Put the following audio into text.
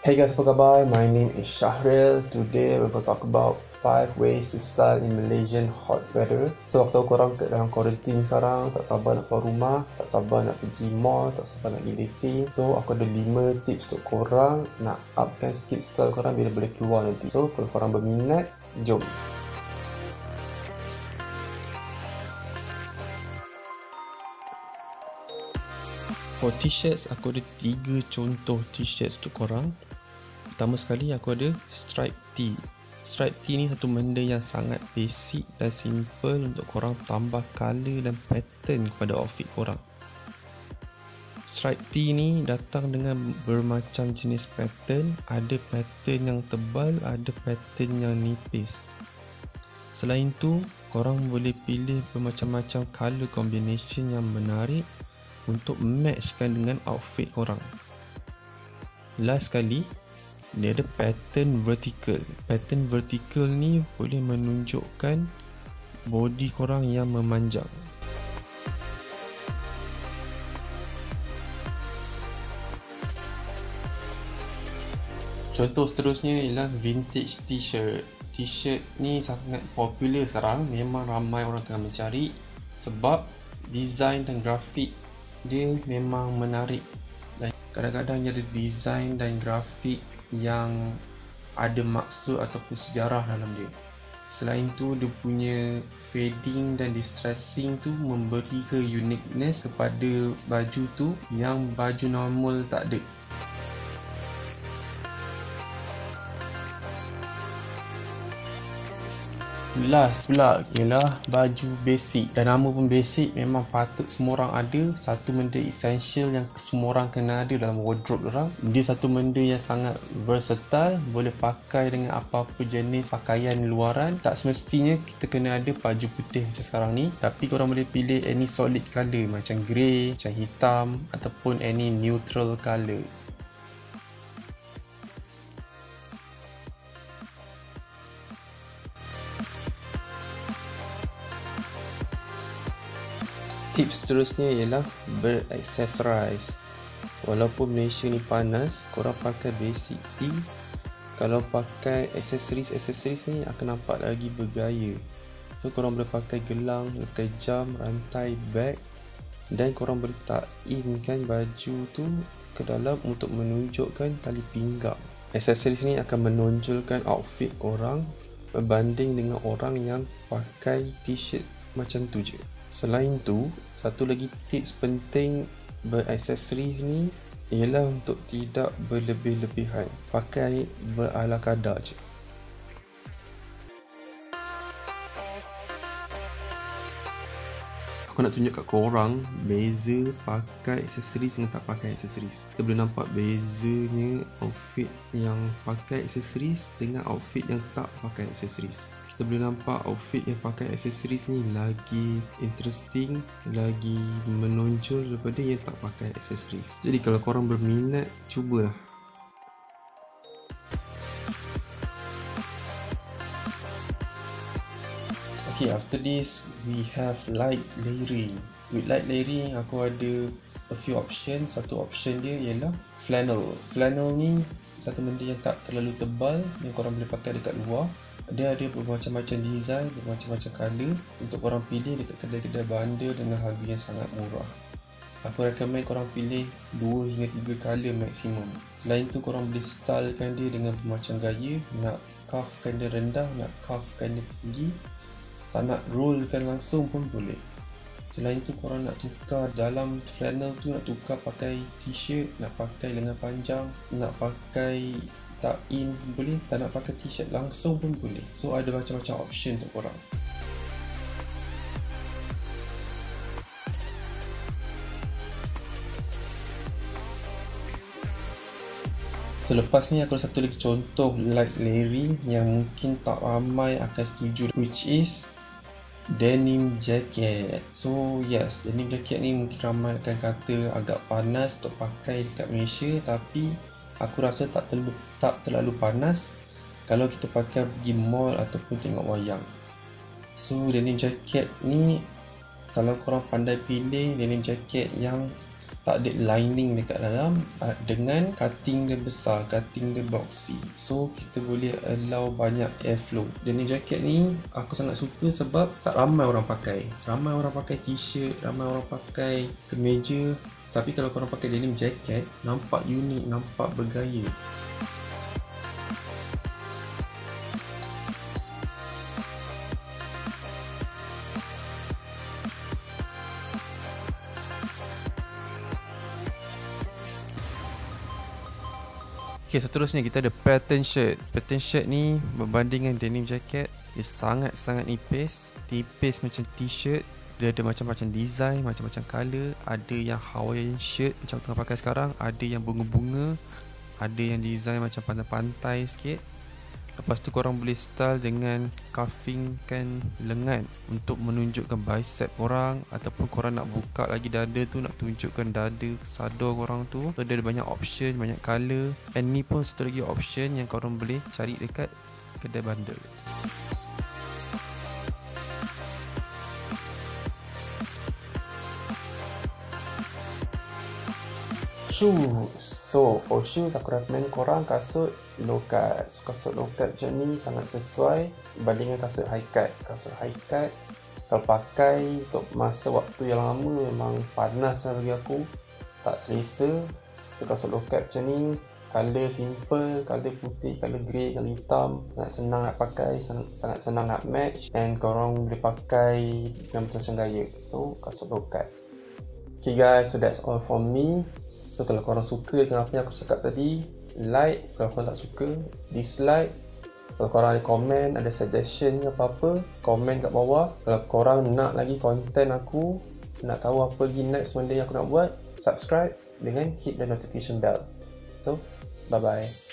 Hey guys, apa khabar? My name is Shahril. Today going to talk about 5 ways to style in Malaysian hot weather. So aku tahu korang kat dalam quarantine sekarang, tak sabar nak keluar rumah, tak sabar nak pergi mall, tak sabar nak pergi dating. So aku ada 5 tips untuk korang nak upkan sikit style korang bila boleh keluar nanti. So kalau korang berminat, jom. For t-shirts, aku ada 3 contoh t-shirts untuk korang. Pertama sekali aku ada stripe tee. Stripe tee ni satu benda yang sangat basic dan simple untuk korang tambah color dan pattern kepada outfit korang. Stripe tee ni datang dengan bermacam jenis pattern. Ada pattern yang tebal, ada pattern yang nipis. Selain tu, korang boleh pilih bermacam-macam color combination yang menarik untuk matchkan dengan outfit korang. Last sekali, dia ada pattern vertical. Pattern vertical ni boleh menunjukkan body korang yang memanjang. Contoh seterusnya ialah vintage t-shirt. T-shirt ni sangat popular sekarang. Memang ramai orang tengah mencari sebab design dan grafik dia memang menarik. Dan kadang-kadang dia ada design dan grafik yang ada maksud ataupun sejarah dalam dia. Selain tu dia punya fading dan distressing tu memberi ke uniqueness kepada baju tu yang baju normal tak ada. Last pula ialah baju basic. Dan nama pun basic memang patut semua orang ada. Satu benda essential yang semua orang kena ada dalam wardrobe orang. Dia satu benda yang sangat versatile. Boleh pakai dengan apa-apa jenis pakaian luaran. Tak semestinya kita kena ada baju putih macam sekarang ni. Tapi korang boleh pilih any solid colour Macam grey, macam hitam Ataupun any neutral colour tips seterusnya ialah beraccessorize walaupun Malaysia ni panas korang pakai basic tee kalau pakai accessories accessories ni akan nampak lagi bergaya. So korang boleh pakai gelang pakai jam rantai bag dan korang boleh tak in kan baju tu ke dalam untuk menunjukkan tali pinggang. Accessories ni akan menonjolkan outfit korang berbanding dengan orang yang pakai t-shirt macam tu je Selain tu, satu lagi tips penting beraksesori ni ialah untuk tidak berlebih-lebihan. Pakai berala kadar je. Aku nak tunjuk kat korang beza pakai aksesoris dengan tak pakai aksesoris. Kita boleh nampak bezanya outfit yang pakai aksesoris dengan outfit yang tak pakai aksesoris kita boleh nampak outfit yang pakai aksesoris ni lagi interesting lagi menonjol daripada yang tak pakai aksesoris jadi kalau korang berminat cubalah Okay, after this we have light layering. With light layering aku ada a few option. Satu option dia ialah flannel. Flannel ni satu benda yang tak terlalu tebal yang korang boleh pakai dekat luar dia ada bermacam-macam design, bermacam-macam color untuk korang pilih dekat kedai-kedai bandar dengan harga yang sangat murah. Aku recommend korang pilih 2 hingga 3 color maksimum. Selain tu korang boleh stylekan dia dengan bermacam gaya, nak cuffkan dia rendah, nak cuffkan dia tinggi, tak nak rollkan langsung pun boleh. Selain tu korang nak tukar dalam flannel tu nak tukar pakai t-shirt, nak pakai lengan panjang, nak pakai tak in boleh. Tak nak pakai t-shirt langsung pun boleh. So ada macam-macam option untuk korang. Selepas ni aku ada satu lagi contoh light layering yang mungkin tak ramai akan setuju which is denim jacket. So yes, denim jacket ni mungkin ramai akan kata agak panas untuk pakai dekat Malaysia tapi aku rasa tak terlalu tak terlalu panas kalau kita pakai pergi mall ataupun tengok wayang. So denim jacket ni kalau korang pandai pilih denim jacket yang tak ada lining dekat dalam uh, dengan cutting dia besar cutting dia boxy. So kita boleh allow banyak airflow. Denim jacket ni aku sangat suka sebab tak ramai orang pakai. Ramai orang pakai t-shirt ramai orang pakai kemeja. Tapi kalau korang pakai denim jacket nampak unik nampak bergaya Okay, seterusnya kita ada pattern shirt. Pattern shirt ni berbanding dengan denim jacket, dia sangat-sangat nipis. Tipis macam t-shirt. Dia ada macam-macam design, macam-macam color. Ada yang Hawaiian shirt macam tengah pakai sekarang. Ada yang bunga-bunga. Ada yang design macam pantai-pantai sikit. Lepas tu korang boleh style dengan cuffingkan lengan untuk menunjukkan bicep korang ataupun korang nak buka lagi dada tu nak tunjukkan dada sadar korang tu. So, ada banyak option, banyak color and ni pun satu lagi option yang korang boleh cari dekat kedai bundle. shoes So for shoes aku recommend korang kasut low cut so, Kasut low cut macam ni sangat sesuai Bandingkan kasut high cut. Kasut high cut kalau pakai untuk masa waktu yang lama. Memang panas lah bagi aku. Tak selesa. So kasut cut macam ni Color simple, color putih, color grey, color hitam Sangat senang nak pakai, sangat, sangat senang nak match. And korang boleh pakai dengan macam-macam gaya. So kasut low cut Okay guys, so that's all from me So kalau korang suka dengan apa yang aku cakap tadi Like. Kalau korang tak suka Dislike. Kalau korang ada komen Ada suggestion apa-apa Komen kat bawah. Kalau korang nak lagi konten aku Nak tahu apa lagi next benda yang aku nak buat Subscribe Dengan hit the notification bell. So Bye bye